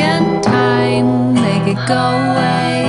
second time, make it go away.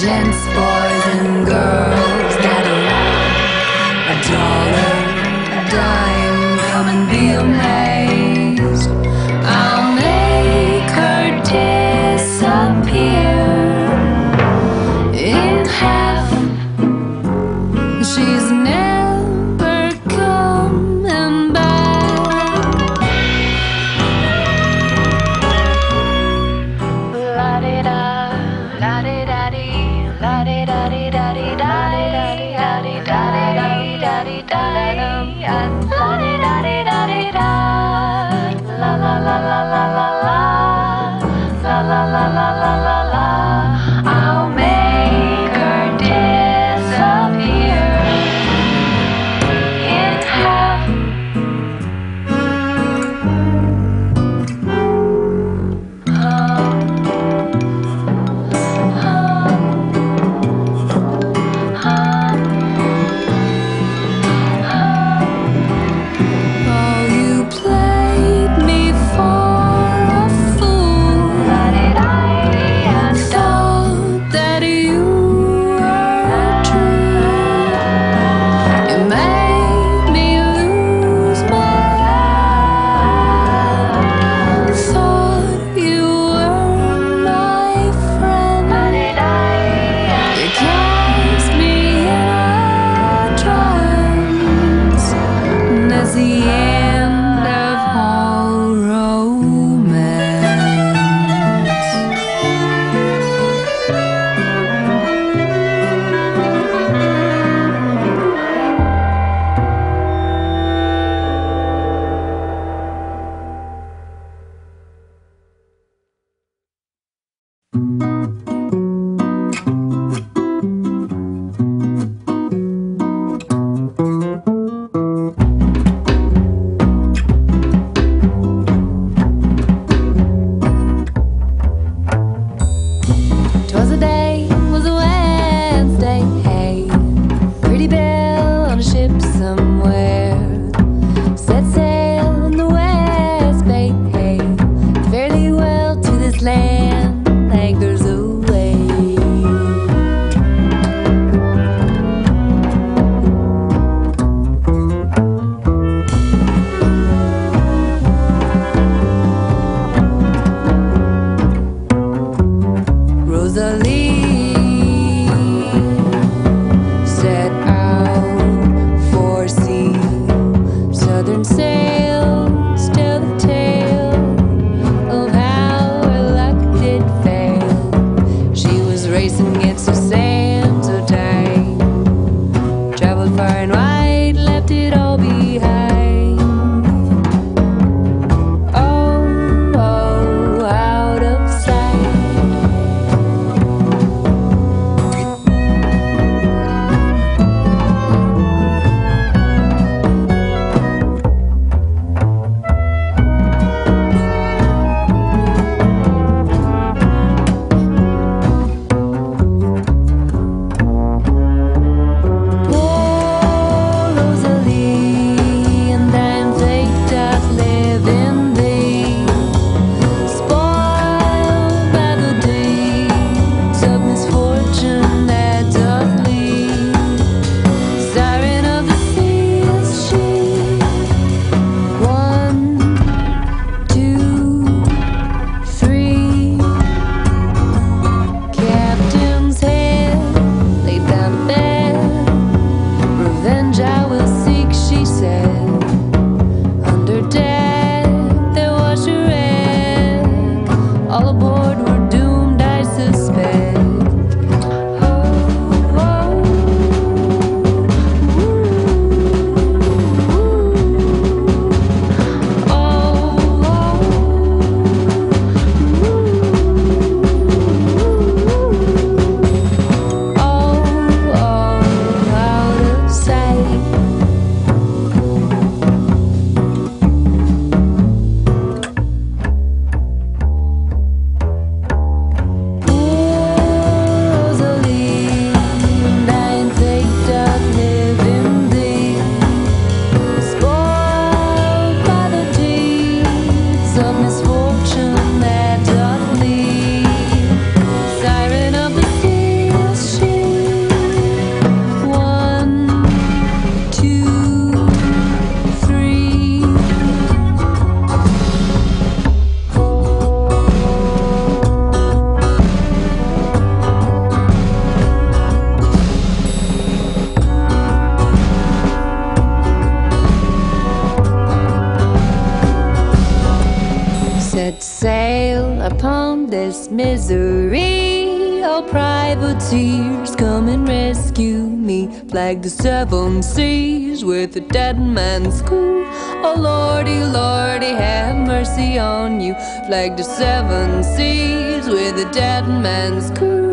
gents, boys and girls that around. adore. sail upon this misery. Oh, privateers, come and rescue me. Flag the seven seas with a dead man's crew. Oh, Lordy, Lordy, have mercy on you. Flag the seven seas with a dead man's crew.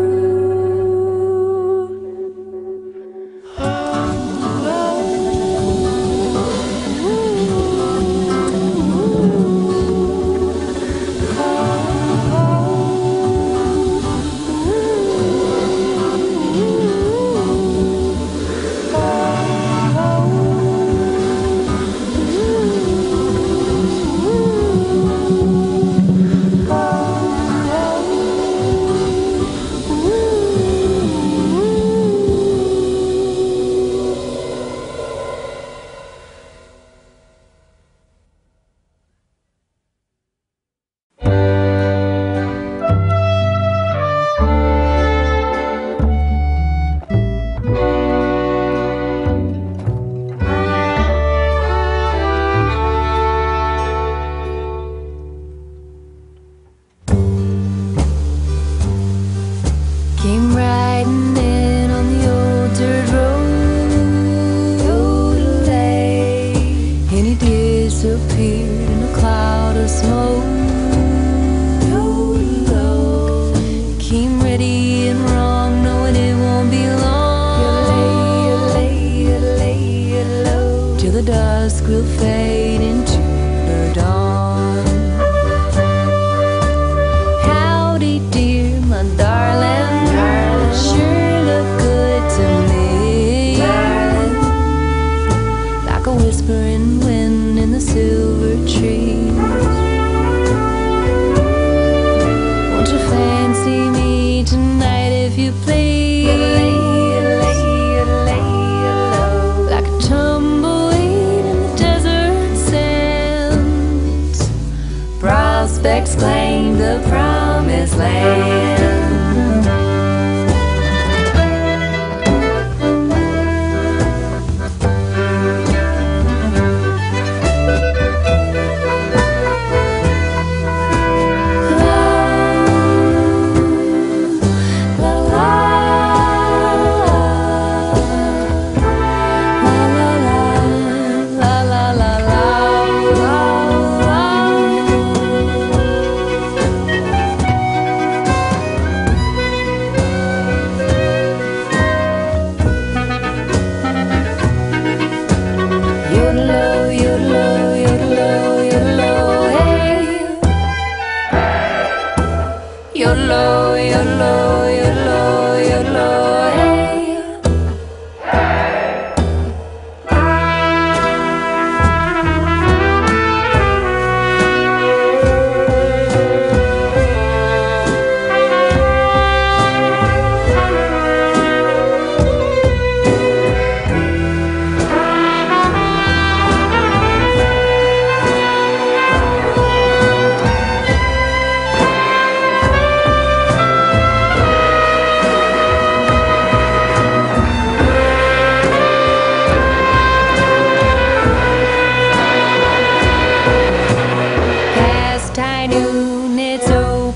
dusk will fade into the dawn.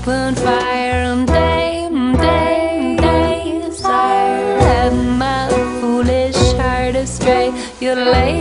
open fire um, on um, day, day, days I let my foolish heart astray. You lay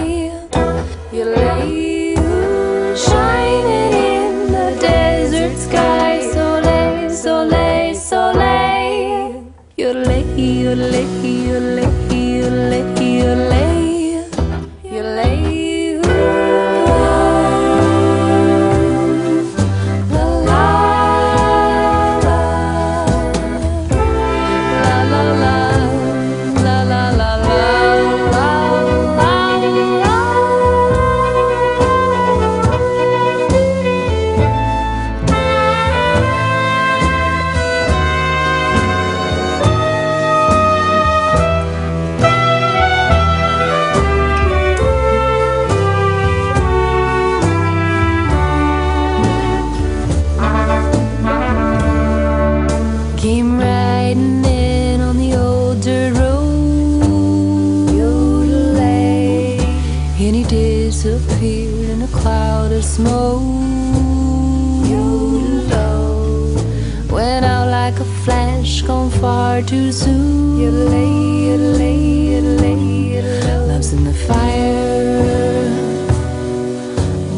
far too soon. You lay, you lay, you lay. Love's in the fire,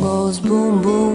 goes boom boom.